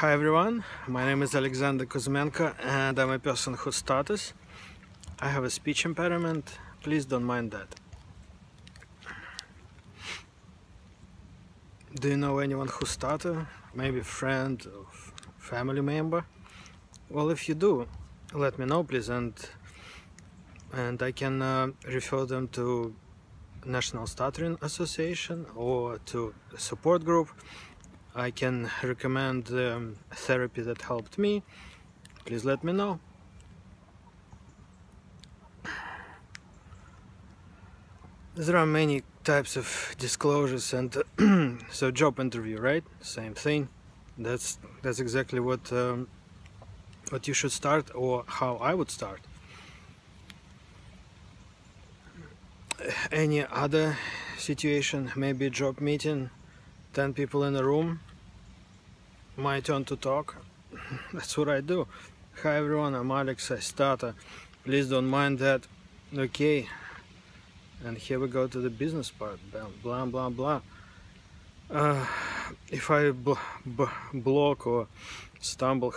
Hi everyone, my name is Alexander Kuzmenko and I'm a person who stutters. I have a speech impairment, please don't mind that. Do you know anyone who stutters? Maybe friend or family member? Well, if you do, let me know please and and I can uh, refer them to National Stuttering Association or to support group I can recommend um, therapy that helped me, please let me know. There are many types of disclosures and so job interview, right? Same thing. That's that's exactly what um, what you should start or how I would start. Any other situation, maybe job meeting 10 people in a room. My turn to talk. That's what I do. Hi everyone. I'm Alex. I stutter please don't mind that. Okay. And here we go to the business part. Blah blah blah. Uh, if I block or stumble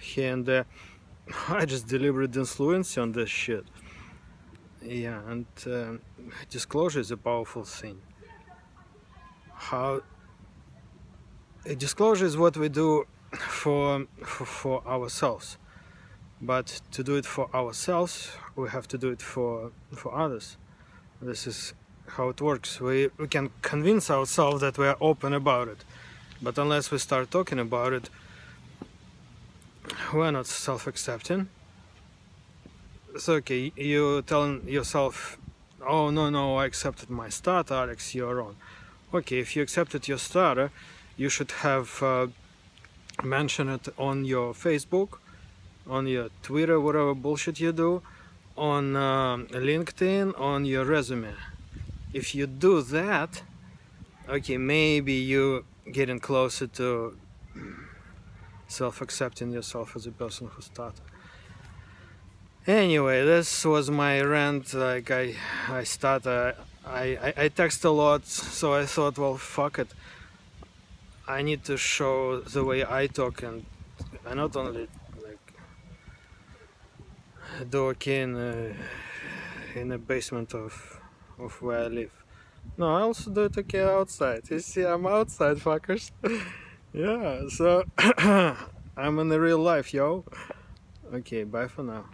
here and there I just deliberate influence on this shit. Yeah and uh, disclosure is a powerful thing how a disclosure is what we do for, for, for ourselves. But to do it for ourselves we have to do it for for others. This is how it works. We, we can convince ourselves that we are open about it. But unless we start talking about it we're not self-accepting. So okay you telling yourself oh no no I accepted my start Alex you're wrong okay if you accepted your stutter you should have uh, mentioned it on your Facebook on your Twitter whatever bullshit you do on uh, LinkedIn on your resume. If you do that okay maybe you getting closer to self-accepting yourself as a person who started anyway this was my rant like I I started I, I, I text a lot, so I thought, well, fuck it. I need to show the way I talk and I not only like do okay in a, in a basement of of where I live. No, I also do it okay outside. You see, I'm outside, fuckers. yeah, so I'm in the real life, yo. Okay, bye for now.